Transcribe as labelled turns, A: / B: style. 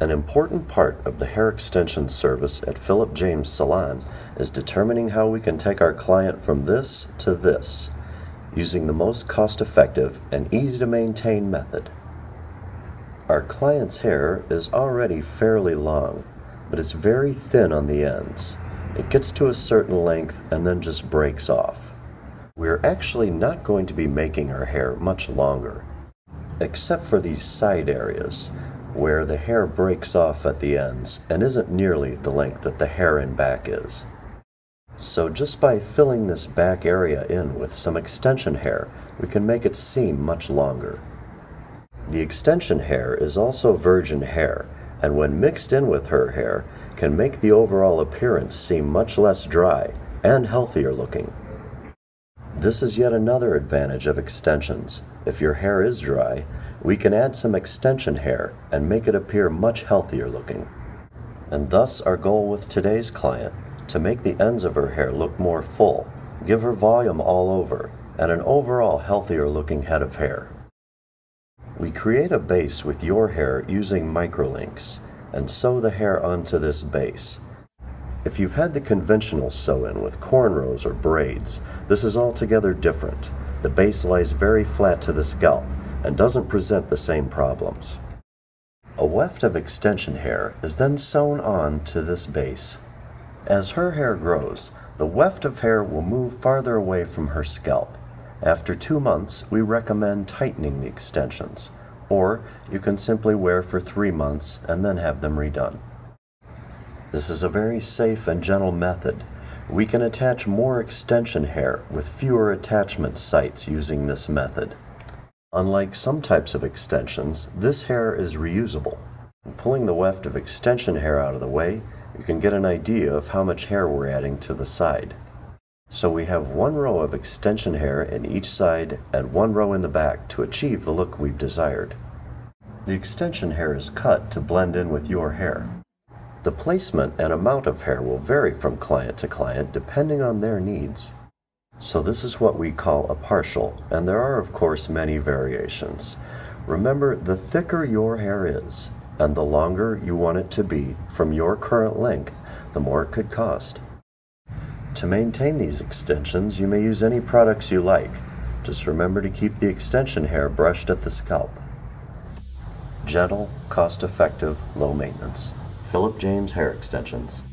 A: An important part of the hair extension service at Philip James Salon is determining how we can take our client from this to this using the most cost effective and easy to maintain method. Our client's hair is already fairly long, but it's very thin on the ends. It gets to a certain length and then just breaks off. We're actually not going to be making her hair much longer, except for these side areas where the hair breaks off at the ends and isn't nearly the length that the hair in back is. So just by filling this back area in with some extension hair, we can make it seem much longer. The extension hair is also virgin hair, and when mixed in with her hair, can make the overall appearance seem much less dry and healthier looking. This is yet another advantage of extensions. If your hair is dry, we can add some extension hair and make it appear much healthier looking. And thus our goal with today's client, to make the ends of her hair look more full, give her volume all over, and an overall healthier looking head of hair. We create a base with your hair using microlinks and sew the hair onto this base. If you've had the conventional sew-in with cornrows or braids, this is altogether different. The base lies very flat to the scalp and doesn't present the same problems. A weft of extension hair is then sewn on to this base. As her hair grows, the weft of hair will move farther away from her scalp. After two months, we recommend tightening the extensions, or you can simply wear for three months and then have them redone. This is a very safe and gentle method. We can attach more extension hair with fewer attachment sites using this method. Unlike some types of extensions, this hair is reusable. Pulling the weft of extension hair out of the way, you can get an idea of how much hair we're adding to the side. So we have one row of extension hair in each side and one row in the back to achieve the look we've desired. The extension hair is cut to blend in with your hair. The placement and amount of hair will vary from client to client depending on their needs. So this is what we call a partial, and there are of course many variations. Remember, the thicker your hair is, and the longer you want it to be from your current length, the more it could cost. To maintain these extensions, you may use any products you like. Just remember to keep the extension hair brushed at the scalp. Gentle, cost-effective, low maintenance. Philip James Hair Extensions.